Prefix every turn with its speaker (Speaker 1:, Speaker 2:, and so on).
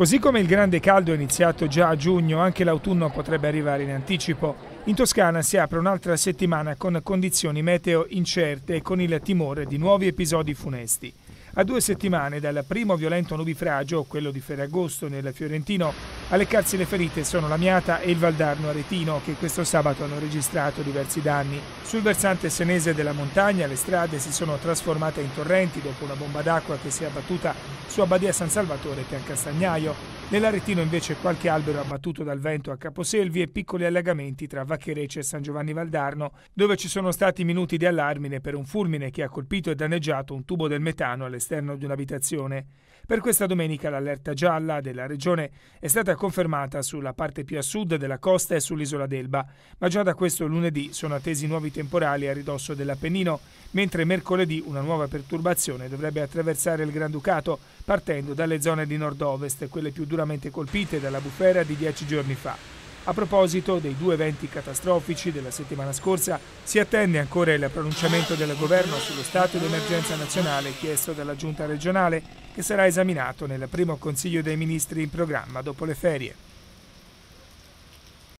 Speaker 1: Così come il grande caldo è iniziato già a giugno, anche l'autunno potrebbe arrivare in anticipo. In Toscana si apre un'altra settimana con condizioni meteo incerte e con il timore di nuovi episodi funesti. A due settimane dal primo violento nubifragio, quello di Ferragosto nel Fiorentino, a leccarsi le ferite sono la Miata e il Valdarno Aretino che questo sabato hanno registrato diversi danni. Sul versante senese della montagna le strade si sono trasformate in torrenti dopo una bomba d'acqua che si è abbattuta su Abbadia San Salvatore e Castagnaio. Nell'Aretino invece qualche albero abbattuto dal vento a Caposelvi e piccoli allagamenti tra Vaccherece e San Giovanni Valdarno, dove ci sono stati minuti di allarmine per un fulmine che ha colpito e danneggiato un tubo del metano all'esterno di un'abitazione. Per questa domenica l'allerta gialla della regione è stata confermata sulla parte più a sud della costa e sull'isola d'Elba, ma già da questo lunedì sono attesi nuovi temporali a ridosso dell'Appennino, mentre mercoledì una nuova perturbazione dovrebbe attraversare il Granducato partendo dalle zone di nord-ovest, quelle più duramente colpite dalla bufera di dieci giorni fa. A proposito dei due eventi catastrofici della settimana scorsa, si attende ancora il pronunciamento del governo sullo stato di emergenza nazionale chiesto dalla giunta regionale, che sarà esaminato nel primo Consiglio dei Ministri in programma dopo le ferie.